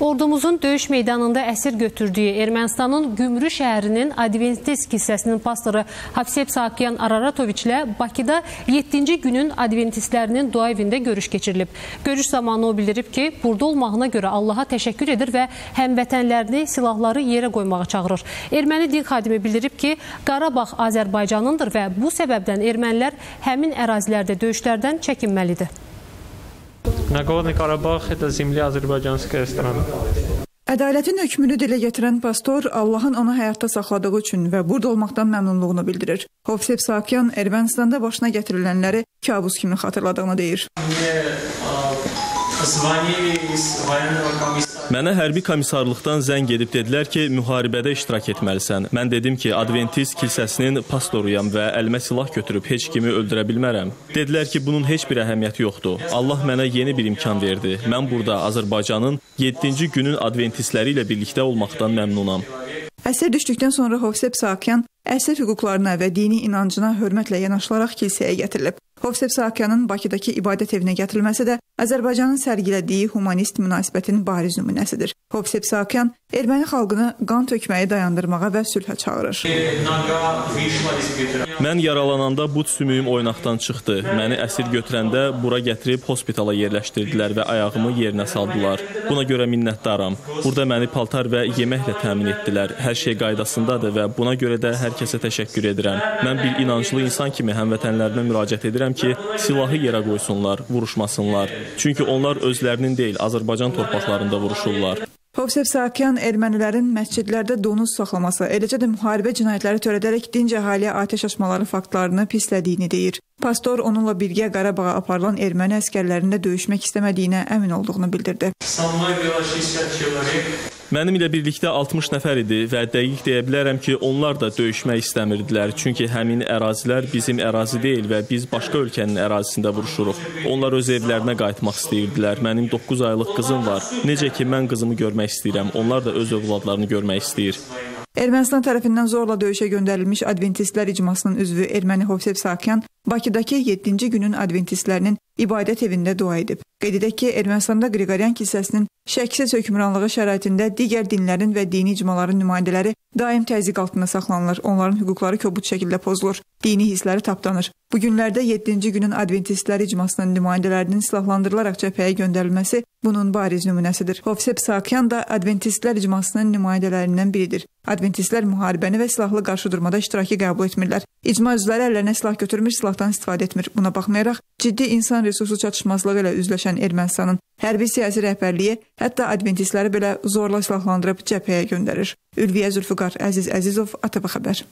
Ordumuzun döyüş meydanında əsir götürdüyü Ermənistanın Gümrü şəhərinin Adventist kilsəsinin pastoru Hafseb Sakyan Araratoviç ilə Bakıda 7-ci günün Adventistlərinin dua evində görüş keçirilib. Görüş zamanı o bildirib ki, burada olmağına görə Allaha təşəkkür edir və həmvətənlərini silahları yerə qoymağa çağırır. Erməni din xadimi bildirib ki, Qarabağ Azərbaycanındır və bu səbəbdən ermənilər həmin ərazilərdə döyüşlərdən çəkinməlidir. Nagorno Karabağ это земля азербайджанская страна. Ədalətin hökmünü dilə gətirən pastor Allahın onu həyatda saxladığı üçün və burada olmaqdan məmnunluğunu bildirir. Hovsep Sakyan Ermənistanda başına gətirilənləri kabus kimi xatırladığını deyir. Mənə hərbi komissarlıqdan zəng edib dedilər ki, müharibədə iştirak etməlisən. Mən dedim ki, Adventist kilsəsinin pastoruyam və əlimə silah götürüb heç kimi öldürə bilmərəm. Dedilər ki, bunun heç bir əhəmiyyəti yoxdur. Allah mənə yeni bir imkan verdi. Mən burada Azərbaycanın 7-ci günün Adventistləri ilə birlikdə olmaqdan məmnunam. Əsir düşdükdən sonra Hovsep Sakyan əsir hüquqlarına və dini inancına hörmətlə yanaşılaraq kilsəyə gətirilib. Hovsep Sakyanın Bakıdakı ibadət evinə gətirilməsi də Azərbaycanın sərgilədiyi humanist münasibətin bariz nümunəsidir. Hovsep Sakyan erməni xalqını qan tökməyi dayandırmağa və sülhə çağırır. Mən yaralananda but sümüyüm oynaqdan çıxdı. Məni əsir götürəndə bura gətirib hospitala yerləşdirdilər və ayağımı yerinə saldılar. Buna görə minnətdaram. Burada məni paltar və yeməklə təmin etdilər. Hər şey qaydasındadır və buna görə də hər kəsə təşəkkür edirəm. Mən bir inanclı insan kimi həmvətənlərimə müraciət edirəm ki, silahı yerə qoysunlar, vuruşmasınlar. Çünki onlar özlərinin deyil, Azərbaycan torpaqlarında vuruşurlar. Hovsep Sakyan ermənilərin məscidlərdə donuz saxlaması, eləcə də müharibə cinayətləri törədərək dinc əhaliyə atəş açmaları faktlarını pislədiyini deyir. Pastor onunla birgə Qarabağa aparılan erməni əskərlərində döyüşmək istəmədiyinə əmin olduğunu bildirdi. Mənim ilə birlikdə 60 nəfər idi və dəqiq deyə bilərəm ki, onlar da döyüşmək istəmirdilər. Çünki həmin ərazilər bizim ərazi deyil və biz başqa ölkənin ərazisində vuruşuruq. Onlar öz evlərinə qayıtmaq istəyirdilər. Mənim 9 aylıq qızım var. Necə ki mən qızımı görmək istəyirəm, onlar da öz övladlarını görmək istəyir. Ermənistan tərəfindən zorla döyüşə göndərilmiş Adventistlər icmasının üzvü Erməni Hovsep Sakyan Bakıdakı 7-ci günün Adventistlərinin ibadət evində dua edib. Qeyd edək ki, Ermənistanda Qriqoryan kilsəsinin şəksiz hökmranlığı şəraitində digər dinlərin və dini icmaların nümayəndələri daim təzyiq altında saxlanılır. Onların hüquqları kobud şəkildə pozulur. Dini hissləri tapdanır. Bu günlərdə 7-ci günün Adventistlər icmasının nümayəndələrinin silahlandırılaraq cəbhəyə göndərilməsi bunun bariz nümunəsidir. Hovsep Sakyan da Adventistlər icmasının nümayəndələrindən biridir. Adventistlər müharibəni və silahlı qarşıdurmada iştirakı qəbul etmirlər. İcma üzvləri əllərinə silah götürmür, silahdan istifadə etmir. Buna baxmayaraq, ciddi insan resursu çatışmazlığı ilə üzləşən Ermənistanın hərbi siyasi rəhbərliyi hətta adventistləri belə zorla silahlandırıb cəbhəyə göndərir. Ülviyə Zülfüqar, Əziz Əzizov, ATV xəbər.